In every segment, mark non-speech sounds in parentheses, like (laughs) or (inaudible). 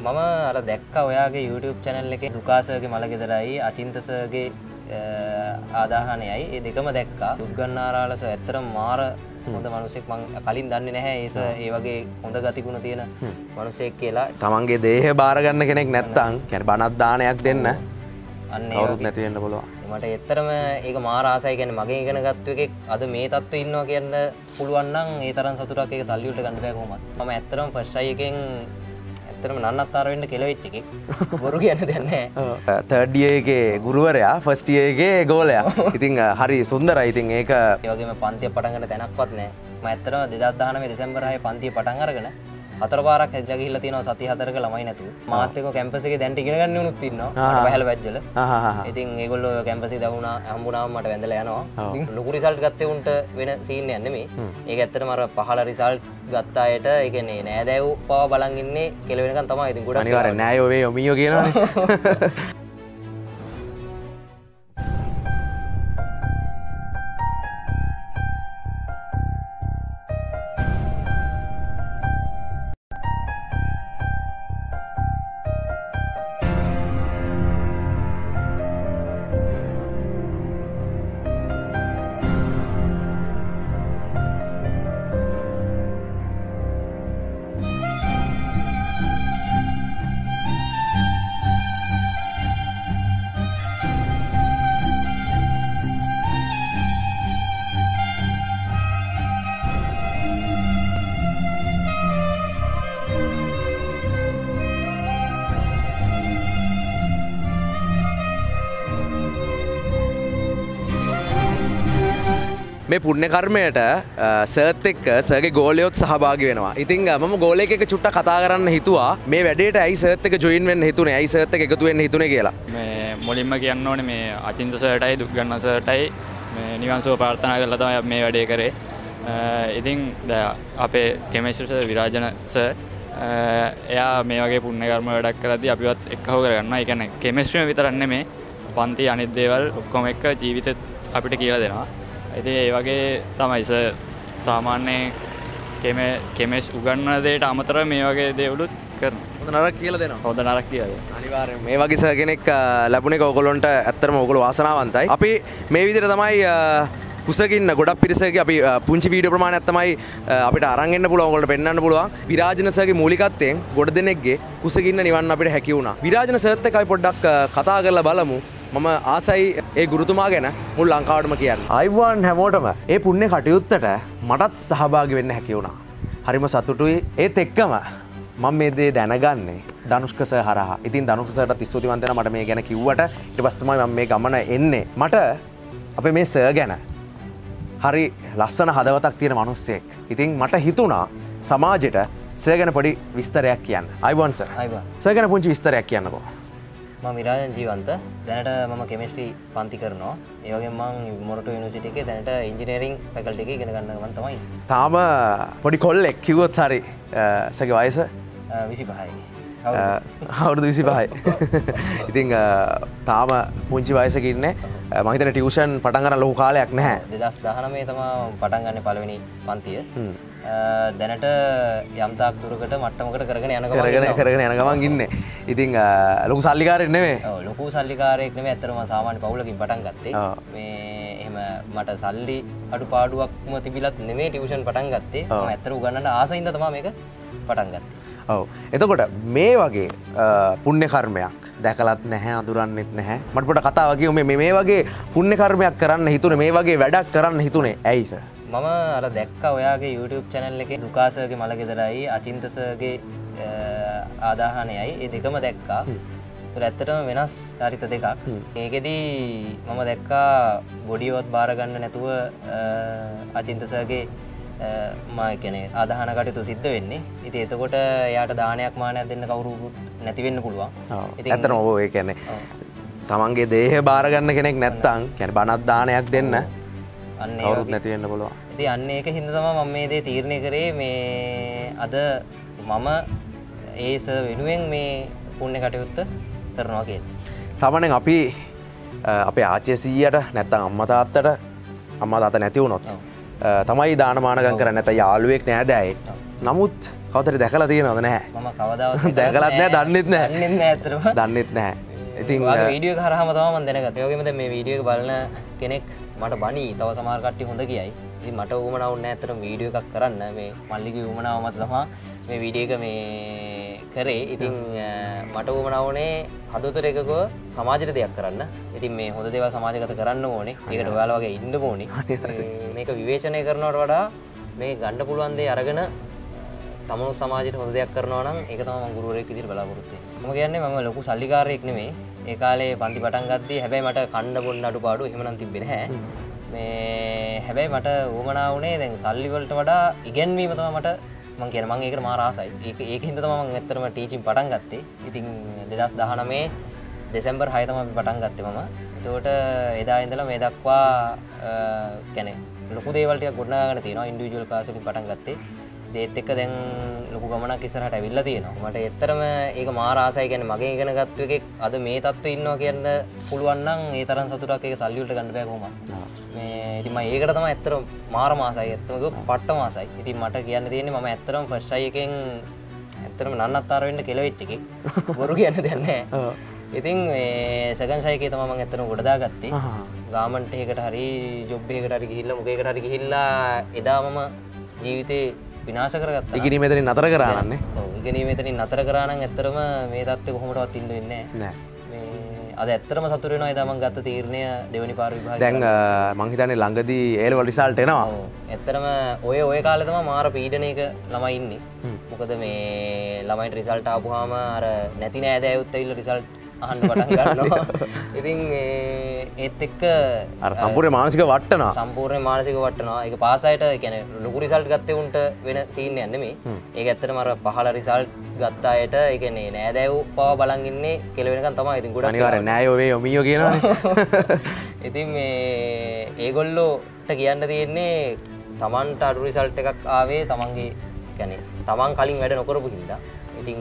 මම අර දැක්ක ඔයාගේ YouTube චැනල් එක දුකාසගේ මළගෙදරයි අචින්තසගේ ආදාහනයයි. ඒ දෙකම දැක්කා. දුක්ගන්නාරාලස ඇත්තර මාර හොඳ මනුසෙක් මං කලින් දන්නේ නැහැ. ඒස ඒ වගේ හොඳ ගතිකුණ තියෙන මනුසෙක් කියලා. තමන්ගේ දේහ බාරගන්න කෙනෙක් නැත්තං කැන බනත්දානයක් දෙන්න අන්න ඒ වගේ. නැතිවෙන්න පුළුවන්. මට එත්තරම ඒක මාරාසයි ගැන මගේ ඉගෙන ගත්තු එකෙක් අද මේ තත්ව ඉන්නවා කියන්න පුළුවන්නම් ඒ තරම් සතුරක් එක සල්ලියට ගන්නපෑ කොමත් ම ඇත්තරම් එකෙන් ඇත්තරම නන්නත්තාර වෙන්න කෙලවෙච්ච එකෙක්. බොරු කියන්න දෙන්නේ (laughs) තර්ඩියගේ ගුරුවරයා ෆස්ටියගේ ගෝලයා. (laughs) ඉතිං හරි සුන්දර ඉතින් ඒක ඒවගේම පන්තිය පටන්ගට තැනක්වත් නෑ මඇත්තර දෙදත්දානම දෙසැම්බරහය පන්තිය පටන් අරගෙන අතර පාරක් හැදල ගිල්ල තියනවා සති හතරක ළමයි නැතු මාතක කැම්පසගේ දැන්ට ඉගෙනගන්න උනුත්තින්න පැහල වැජ්ජල ආහාහා. ඉතින් ඒගොල්ල කැම්පසි දවුණ හම්බුනාව මට වැඳල යනවා. ඉතින් ලොකු රිසල්ට් ගත්තේ උන්ට වෙන සීන්න යන්නමේ ඒ ඇත්තට මර පහල රිසල්ට් ගත්තායට එකනේ නෑදැව් පව බලන්ගන්නේ කෙලවෙනකන් තමයි. ඉතින් ගොඩ අනිවාර නෑයෝවේ යොමියෝ කියන (laughs) මේ පුුණ්‍ය කර්මයට සර්ත් එක්ක සගේ ගෝලයොත් සහභාග වෙනවා. ඉතින් ම ගෝලය එක චුට්ට කතා කරන්න හිතුවා. මේ වැඩට ඇයි සර්තක ජොයින්ෙන් හිතුන? ඇයි සර්ත එකතුවෙන් හිතුන කියලා? මේ මුලින්ම කියන්න ඕනේ මේ අචින්තසටයි දුක්ගන්නසටයි නිවන්සෝ ප්‍රාර්ථනා කරලා තමයි මේ වැඩේ කරේ. අ, ඉතින් ද අපේ කෙමෙස්ටස විරාජනස එයා මේ වගේ පුුණ්‍යකර්ම වැඩක් කරදි අපිවත් එක් හෝ කරගන්න එකන කෙමෙස්ට්‍රිම විතරන්න මේ පන්ති අනිත් දේවල් ඔක්කොම එක්ක ජීවිත අපිට කියලා දෙනවා. ඇති ඒ වගේ තමයිස සාමාන්‍යයෙන් කෙම කෙමෙස් උගන්න දේට අමතර මේ වගේ දේවලුත් කරන හොඳ නරක් කියල දෙනවා. හොඳ නරක් කියද අනිවාර්ය මේ වගේ සර් කෙනෙක් ලැබුණ ඔකොලොන්ට ඇත්තරම ඔකොළු වාසනාවන්තයි. අපි මේ විදිර තමයි කුසගින්න ගොඩක් පිරිසක අපි පුංචි වීඩියෝ ප්‍රමාණයක් තමයි අ, අපිට අරන්ගන්න පුළුවන් ඔයගොල්ලන්ට පෙන්වන්න පුළුවන්. විරාජනසගේ මූලිකත්වයෙන් ගොඩ දෙනෙක්ගේ කුසගින්න නිවන්න අපිට හැකි වුණා. විරාජන සර්ත් එකයි පොඩ්ඩක් කතා කරලා බලමු මම ආසයි ඒ ගුරුතුමා ගැන මුල් ලංකාවටම කියන්න. අයිවාන් හැමෝටම ඒ පුුණ්‍ය කටයුත්තට මටත් සහභාගි වෙන්න හැකි වුණා. හරිම සතුටුයි. ඒත් එක්කම මම මේ දේ දැනගන්නේ දනුෂ්කස හරහා. ඉතින් දනුසට ස්තුතිවන්තන මට මේ ගැන කිව්වට. ඉට පස්තමයි ම මේ ගමන එන්නේ. මට අප මේ සය ගැන හරි ලස්සන හදවතක් තියෙන මනුස්සෙක්. ඉතින් මට හිතුණා සමාජයට සය ගැන පොඩි විස්තරයක් කියන්න. අයිවන්ස සය ගැන පුංචි විස්තරයක් කියන්නකෝ ම මිරාජන් ජීවන්ත. දැනට මම කෙමිස්ට්‍රී පන්ති කරනවා. ඒවගේ මං මොරට යනිසිට එක දැනට ඉංජිනේරිං පැකල්ට එක ගෙන ගන්නවන් තමයි. තාම පොඩි කොල්ලෙක් කිව්වොත් හරි සැක වයස? විසි පහයි අවුරුදු විසි පහයි ඉතිං තාම පුංචි වයසකින්න මහිතන ටියවෂන් පටන්ගර ලොහු කාලයක් නැහැ. දෙදස් දහනමේ තම පටන් ගන්න පළවෙනි පන්තිය දැනට යම්තාක් දුරකට මට්ටමකට කරගෙන යන කරගෙන කරගෙන යන ගමන් ඉන්න. ඉතිං ලොකු සල්ලිකාරෙන් නෙවේ ලොකු සල්ලිකාරයෙක්නම ඇතරම සාමාන්‍ය පවුලකින් පටන් ගත්තේ. මේ එහෙම මට සල්ලි අඩු පාඩුවක්ම තිබිලත් නෙමේ ටියවෂන් පටන් ගත්තේ. ඇත්තර උගන්නට ආසයින්ද තමා මේක පටන් ගත්තේ. ඔව. එතකොට මේ වගේ පුුණ්‍ය කර්මයක් දැකලත් නැහැ අදුරන්නෙත් නැහැ. මටපට කතාවගේ මේ මේ වගේ පුුණ්‍ය කර්මයක් කරන්න හිතුන මේ වගේ වැඩක් කරන්න හිතුනේ. ඇයිස මම අර දැක්ක ඔයාගේ YouTube චැනල් එක දුකාසගේ මළගෙදරයි අචින්තසගේ ආදාහනයයි. ඒ දෙකම දැක්කා. තුර ඇත්තටම වෙනස් චරිත දෙකක්. ඒකෙදී මම දැක්කා ගොඩියොත් බාරගන්න නැතුව අචින්තසගේ මා කැනෙ අදහන කටයුතු සිද්ධ වෙන්නේ. ඉති එතකොට යාට දානයක් මානයක් දෙන්න කවුරුත් නැතිවෙන්න පුළුවන්. ඉතින්- ඇතන ඔබෝ ඒ කියන්නේ තමන්ගේ දේහ බාරගන්න කෙනෙක් නැත්තං කැන බනත්දානයක් දෙන්න. අන්න ඒ කවුරුත්. නැතිවෙන්න පුළුවන්. ඉති අන්න ඒක හිද තම මම මේ දේ තීරණය කරේ. මේ අද මම ඒස වෙනුවෙන් මේ පුුණ්‍ය කටයුත්ත කරනවා කිය සමනෙන් අපි අපේ ආචේසීයට නැත්තං අම්මතාත්තට අම්ම අත නැති වුණොත් ඔව්. අ, තමයි දානමානගන් කර නැත යාළුවෙක් නෑදෑයි නමුත් කවතර දැකලා තියෙනවද නැහැ? මම කවදාව (laughs) දැකලත් නෑ දන්නෙත් නෑ. දන්නෙත් නෑ නැහැ ඉතින් වීඩියෝ කරහම තම දැනගත යෝගෙමද මේ වීඩියෝ බලන කෙනෙක් මට බනී තව සමාර්කට්ටි හොඳ කියයි ඉතින් මට උමනවන්න ඇතර වීඩියෝ එකක් කරන්න. මේ මල්ලික උමනාවමත් තමා මේ වීඩියක මේ කරේ. ඉතින් මට උමනවනේ හදුතර එකක සමාජයට දෙයක් කරන්න. ඉතින් මේ හොඳ දේව සමාජගත කරන්න ඕනේ. ඒකට ඔයාල වගේ ඉන්න ඕනි. මේක විවේචනය කරනවට වඩා මේ ගණ්ඩ පුළුවන්දේ අරගෙන තමනු සමාජයට හොඳ දෙයක් කරනවා නම් ඒක තම ගුරුවරයෙක් විදිහට බලාපොරොත්තු වෙන්නේ. මම කියන්නේ මම ලොකු සල්ලිකාරයෙක් නෙමෙයි. ඒ කාලේ පන්ති පටන් ගද්දී හැබැයි මට කන්න බොන්න අඩුපාඩු එහෙම නම් තිබ්බේ නැහැ. මේ හැබැයි මට උවමනා වුණේ දැන් සල්ලි වලට වඩා ඉගෙනවීම තමයි මට මං කියන මං ඒකට මාර ආසයි. ඒක ඒක හින්දා තමයි මම ඇත්තටම ටීචින් පටන් ගත්තේ. ඉතින් 2019 දෙසැම්බර් 6 තමයි අපි පටන් ගත්තේ මම. එතකොට එදා ඉඳලා මේ දක්වා කියන්නේ ලොකු දේවල් ටිකක් ගොඩනගාගෙන තියෙනවා ඉන්ඩිවිජුවල් ක්ලාස් වලින් පටන් ගත්තේ. දේත් එක්ක දැන් ගමනක් ඉස්සරහට ඇවිල්ලා තියෙනවා. මට ඇත්තරම ඒක මාර ආසයි කියන්නේ මගෙන් ඉගෙන ගත්ත එකෙක් අද මේ තත්ත්වෙ ඉන්නවා කියන්න පුළුවන් නම් ඒ තරම් සතුටක් ඒක සල්ලි වලට ගන්න බෑ කොහොමද? මේ ඉතින් මම ඒකට තමයි ඇත්තටම මාරම ආසයි. ඇත්තම කිව්වොත් පට්ටම ආසයි. ඉතින් මට කියන්න තියෙන්නේ මම ඇත්තටම ෆස්ට් අයි එකෙන් ඇත්තටම නන්නත්තර වෙන්න කෙලවෙච්ච එකෙක්. බොරු කියන්න දෙයක් නැහැ. (laughs) ඉතින් මේ සෙකන්ඩ් අයි එකේ තමයි මම ඇත්තටම ගොඩ දාගත්තේ. ගාමන්ට් එකකට හරි ජොබ් එකකට හරි ගිහිල්ලා මොකේකට හරි ගිහිල්ලා එදා මම ජීවිතේ විනාශ කරගත්තා. ඉගෙන මෙතනින් නතර කරන්නේ ඔව් ඉගෙනීම එතනින් නතර කරා නම් ඇත්තටම මේ தත්ත්වෙ කොහොමදවත් ඉන්න වෙන්නේ අද වෙනවා එදා මම ගත්ත තීරණය දෙවනි පාර. දැන් මං හිතන්නේ ළඟදී ඒලවල් රිසල්ට් එනවා ඔව්. ඇත්තටම ඔය ඔය කාලේ තමයි මාර පීඩනයක ළමයි ඉන්නේ. මොකද මේ ළමයිට රිසල්ට් ආපුවාම අර නැති නෑද ඇයුත් ඇවිල්ලා රිසල්ට් අහන්න පටන් ගන්නවා. ඉතින් ඒත් එක්ක අර සම්පූර්ණ මානසික වට්ටනවා සම්පූර්ණ මානසික වටනවා ඒක පාසයට කියන ලොකු රිසල්ට් ගත්තේ උන්ට වෙන සීන් යන්න මේ ඒක ඇත්තටම අර පහල රිසල්ට් ගත්ත අයට ඒ කියන්නේ නෑදෑව් පව බලන් ඉන්නේ කෙලවෙනකන් තමයි. ඉතින් ගොඩක් අනිවාර්යෙන් නෑ ඔය යොමියෝ කියනවා (laughs) ඉතින් මේ ඒගොල්ලෝට කියන්න තියෙන්නේ තමන්ට අඩු රිසල්ට් එකක් ආවේ තමන්ගේ ගැන තමන් කලින් වැඩ නොකරපු හින්දා. ඉතින්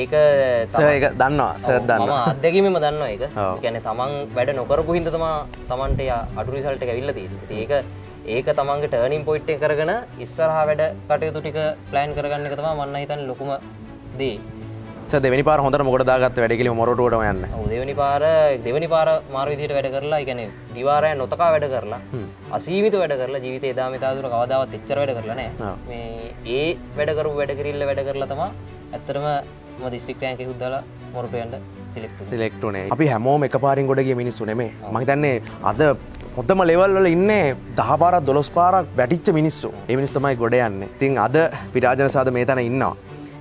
ඒක සර් ඒක දන්නවා සර් මම දන්නවා අත්දැකීමම දන්නවා ඒක ඔව්. ගැන තමන් වැඩ නොකරපු හින්ද තමා තමන්ට යා අඩු රිසල්ට් එක ඇවිල්ලා. ඉතින් ඒක ඒක තමන්ගේ ටර්නින් පොයින්ට් එක කරගෙන ඉස්සරහා වැඩ කටයුතු ටික ප්ලෑන් කරගන්න එක තමයි මම හිතන්නේ ලොකුම දේ. දෙවෙනි පාර හොඳට මොකටද දාගත්ත වැඩ කියලා මොරටුවටම යන්න දෙවෙනි පාර දෙවෙනි පාර මාර විදිහට වැඩ කරලා කියන්නේ දිවාරය නොතකා වැඩ කරලා අසීමිත වැඩ කරලා ජීවිතේ එදා මෙතා දුර කවදාවත් එච්චර වැඩ කරලා නැහැ. ඔව්. මේ ඒ වැඩ කරපු වැඩ කරලා තමයි ඇත්තටම මම දිස්ත්‍රික් රෑන්ක් එකකුත් දාලා මොරටුවෙන්ට සිලෙක්ට් වුණේ. සිලෙක්ටුනේ අපි හැමෝම එක පාරින් ගොඩ ගිය මිනිස්සු නෙමේ. මම හිතන්නේ අද හොඳම ලෙවල් වල ඉන්නේ දහ පාරක් දොළොස් පාරක් වැටිච්ච මිනිස්සු. ඒ මිනිස් තමයි ගොඩ යන්නේ. ඉතින් අද පිරාජන සාද මේ තැන ඉන්නවා.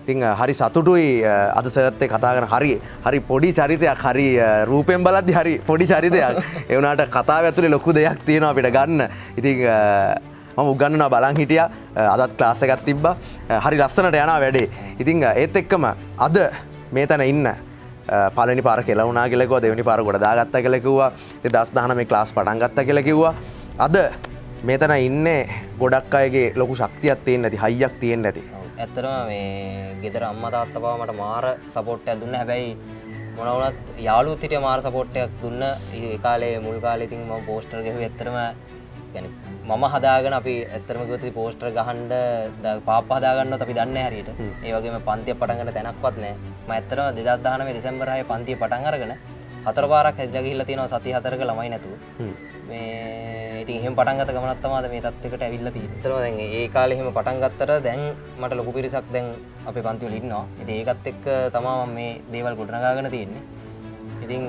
ඉතින් අ, හරි සතුටුයි අද සර්ත්තය කතාගෙන හරි හරි පොඩි චරිතයක් හරි රූපෙන් බලද්දි හරි පොඩි චරිතයක්. එවනාට කතාව ඇතුලේ ලොකු දෙයක් තියෙනවා අපිට ගන්න. ඉතින් අ, මම උගන්නවා බලන් හිටිය. අදත් ක්ලාස එකත් තිබ්බ. හරි ලස්සනට යනා වැඩේ. ඉතිං ඒත් එක්කම අද මේ තැන ඉන්න පලනි පාර කෙලවුනා කෙලෙකව දෙවනි පාර ගොඩ දාගත්ත කෙලෙකිව්වා දස් දාන මේ ක්ලාස් පටන් ගත්ත කෙලකිව්වා අද මේ තැන ඉන්නේ ගොඩක් අයගේ ලොකු ශක්තියක් තියෙන් ඇති හයියක් තියෙන් ඇති. ඇත්තරම මේ ගෙදර අම්ම තාත්ත පව මට මාර සපෝට්ටයක් දුන්න. හැබැයි මොනවනත් යාලුත් හිටිය මාර සපෝට්ටයක් දුන්න ඒ කාලේ මුල් කාලෙතින් ම පෝස්ටර් ගෙහ ඇත්තරම ගැන මම හදාගෙන අපි ඇත්තරම ගොති පෝස්ටර් ගහන්ඩ පාප හදාගන්න අපි දන්න හැරියට ඒවගේම පන්තිය පටන්ගට තැනක්වත් නෑ ම ඇත්තරම දෙදත්දානම දෙසැම්බරහය පන්තිය පටන් අරගෙන හතර පාරක් හැදගහිල්ල තියෙනවා සති හතරක ළමයි නැතුව මේ ඉතින් එහෙම පටන් ගත ගමනත් තමාද මේ තත්වකට ඇවිල්ලා. ඒතරම දැන් ඒ කාලේ එහෙම පටන් ගත්තට දැන් මට ලොකු පිරිසක් දැන් අපේ පන්ති වල ඉන්නවා. ඉතින් ඒකත් එක්ක මම මේ දේවල් ගොඩනගාගෙන තියෙන්නේ. ඉතින්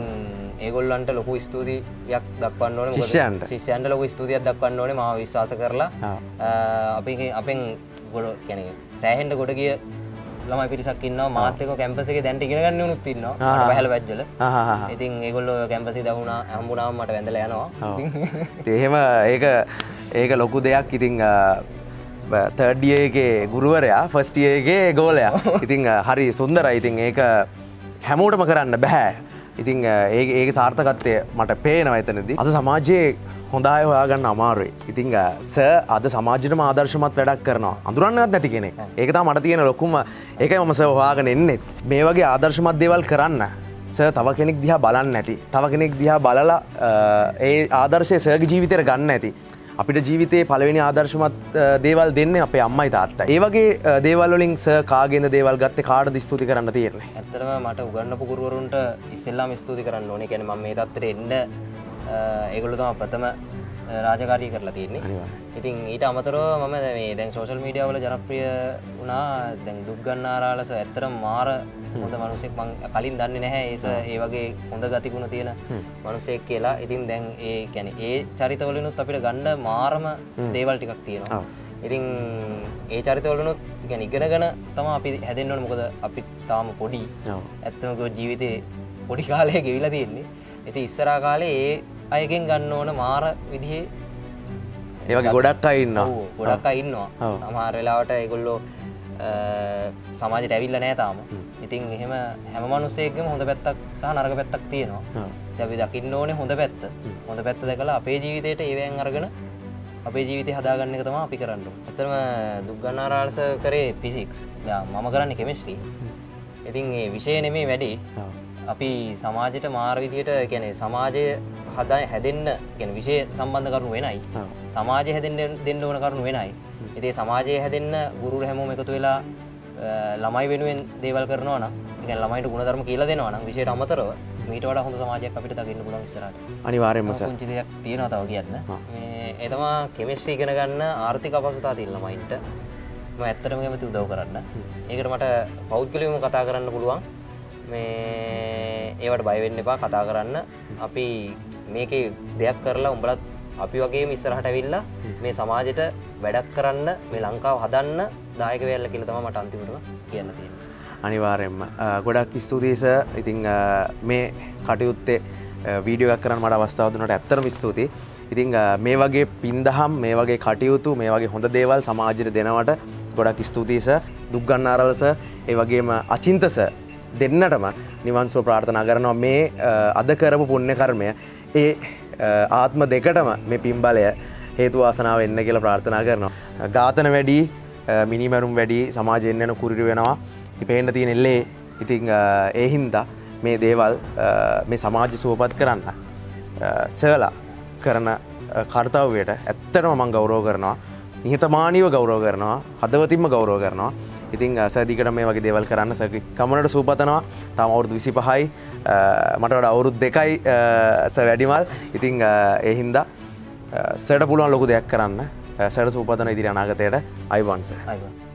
ඒගොල්ලන්ට ලොකු ස්තුතියක් දක්වන්න ඕනේ. මොකද ශිෂ්‍යයන්ට? ශිෂ්‍යයන්ට ලොකු ස්තුතියක් දක්වන්න ඕනේ මාව විශ්වාස කරලා. අපි අපෙන් ගොඩ කියන්නේ සෑහෙන්න ගොඩ ගිය ළමයි පිරිසක් ඉන්නවා මාත් එක්ක කැම්පස් එකේ දැන් ඉගෙන ගන්න උනුත් ඉන්නවා. වැජ්ජල. ආහාහා. ඉතින් ඒගොල්ලෝ කැම්පසි දවුණා හම්බුනාම මට වැඳලා යනවා. එහෙම ඒක ඒක ලොකු දෙයක් ඉතිං තර්ඩියගේ ගුරුවරයා ෆස්ටියගේ ගෝලයා (laughs) ඉතිං හරි සුන්දරයි ඉතින් ඒක හැමෝටම කරන්න බැහැ ඉතිං ඒ ඒක සාර්ථකත්වය මට පේනව එතනදී. අද සමාජයේ හොඳයි හොයාගන්න අමාරුයි. ඉතිං ස අද සමාජයටම ආදර්ශමත් වැඩක් කරනවා. අඳුරන්නත් නැති කෙනෙක්. ඒක තා මට තියෙන ලොකුම ඒකයි මම ස හොයාගෙන එන්නෙත් මේ වගේ ආදර්ශමත් දේවල් කරන්න. ස තව කෙනෙක් දිහා බලන්න ඇති. තව කෙනෙක් දිහා බලලා ඒ ආදර්ශය සර්ග ජීවිතයට ගන්න ඇති අපිට ජීවිතයේ පළවෙනි ආදර්ශමත් අ, දේවල් දෙන්න අපේ අම්මයි තාත්තා ඒ වගේ අ, දේවල්වලින් ස කාගෙන දේවල් ගත්තේ? කාඩ ස්තුති කරන්න තියෙන්නේ? ඇත්තරම මට උගන්නපු ගුරුවරුන්ට ඉස්සෙල්ලාම ස්තුති කරන්න ඕනේ. කැන ම මේ තත්තර එන්න ඒගොලු තම ප්‍රථම රාජකාරී කරලා තියන්නේ. ඉතින් ඊට අමතරව මම මේ දැන් සෝෂල් මීඩියාවල ජනප්‍රිය වුණා. දැන් දුක්ගන්නාරාලස ඇත්තර මාර හොඳ මනුසෙක් මං කලින් දන්නේ නැහැ. ඒස ඒ වගේ හොඳ ගතිගුණ තියෙන මනුසෙක් කියලා. ඉතින් දැන් ඒ කැන ඒ චරිතවලනුත් අපිට ගණ්ඩ මාරම දේවල් ටිකක් තියෙනවා. ඉතින් ඒ චරිතවලනුත් ගැන ඉගෙනගෙන තම අපි හැදෙන්න්නවන මොකද අපි තාම පොඩි. ඇත්තමක ජීවිතේ පොඩි කාලය ගෙවිලා තියෙන්නේ. ඇති ඉස්සරා කාලේ ඒ අයගෙන් ගන්න ඕන මාර විදිහේ. ඒ වගේ ගොඩක් ඔව්, ගොඩක් අය ඉන්නවා. ඔව්. සමහර වෙලාවට ඒගොල්ලෝ සමාජයට ඇවිල්ල නෑ තාම. ඉතින් එහෙම හැම මනුස්සේක්ගම හොඳ පැත්තක් සහ නරක පැත්තක් තියෙනවා. අපි දකින්න ඕනේ හොඳ පැත්ත. හොඳ පැත්ත දැකලා අපේ ජීවිතයට ඒවයන් අරගෙන අපේ ජීවිතය හදාගන්න එක තම අපි කරන්න ඇතරම දුක්ගන්නාරාලස කරේ පිසික්ස් මම කරන්න කෙමිස්ට්‍රී ඉතින් ඒ විෂය නෙමේ වැඩි. අපි සමාජයට මාර විදියට ගැන සමාජය හදා හැදෙන්න්න ගැන විෂය සම්බන්ධ කරුණු වෙනයි. සමාජය හැදෙන් දෙන්න ඕන කරුණු වෙනයි. ඉතිේ සමාජය හැදෙන්න්න ගුරු හැමෝම එකතු වෙලා ළමයි වෙනුවෙන් දේවල් කරනවා නම් ගැ ළමයිට ගුණධර්ම කියලා දෙනවා නම් විශයට අමතරව මීට වඩා හොඳ සමාජයක් අපිට දකින්න පුලන් ස්රට අනිවාර්යෙන්ම සර්. පුංචි දෙයක් තියෙනවා තව කියන්න? මේ එතමා කෙමිස්ට්‍රී ඉගෙන ගන්න ආර්ථික අපසතා තිල් ළමයින්ට ම ඇත්තරම කැමති උදව් කරන්න. ඒකට මට පෞද්ගලියම කතා කරන්න පුළුවන්. මේ ඒවට බයවෙන්න එපා කතා කරන්න. අපි මේක දෙයක් කරලා උඹලත් අපි වගේ ඉස්සරහට ඇවිල්ලා මේ සමාජයට වැඩක් කරන්න මේ ලංකාව හදන්න දායක වෙල්ල කියලතම මට අන්තිමටම කියන්න තියෙන අනිවාරයෙන්ම. ගොඩක් ස්තුතිීස ඉතිං අ, මේ කටයුත්තේ වීඩියෝක් කරන්න මට අවස්ථාවදුනට ඇත්තරම ස්තුති ඉතිං අ, මේ වගේ පින්දහම් මේ වගේ කටයුතු මේ වගේ හොඳ දේවල් සමාජයට දෙනවට ගොඩක් ස්තුතිීස දුක්ගන්න අරවස ඒ වගේම අචින්තස දෙන්නටම නිවන්සෝ ප්‍රාර්ථනා කරනවා මේ අද කරපු පුුණ්‍ය කර්මය ඒ අ, ආත්ම දෙකටම මේ පිම්බලය හේතු වාසනාව එන්න කියලා ප්‍රාර්ථනා කරනවා. ගාතන වැඩි මිනිමරුම් වැඩි සමාජයෙන් යන කුරිරි වෙනවා. ඉපේන්ට තියෙන එල්ලේ ඉතිං ඒ හින්දා මේ දේවල් අ, මේ සමාජ සුවපත් කරන්න අ, සර්ලා කරන අ, කර්තාවයට ඇත්තටම මං ගෞරෝ කරනවා. නිහතමානීව ගෞරෝ කරනවා. හදවතින්ම ගෞරෝ කරනවා. ඉතින් සදිකට මේ වගේ දේවල් කරන්න සකි කමනට සූපතනවා තම අවුරුදු විසි පහයි මට වඩ අවුරුද් දෙකයි අ, ස වැඩිමල්. ඉතිං එහින්දා සට පුළුවන් ලොකු දෙයක් කරන්න. සැට සූපතන ඉදිරි අනාගතයට. අයිවන්ස අයිවා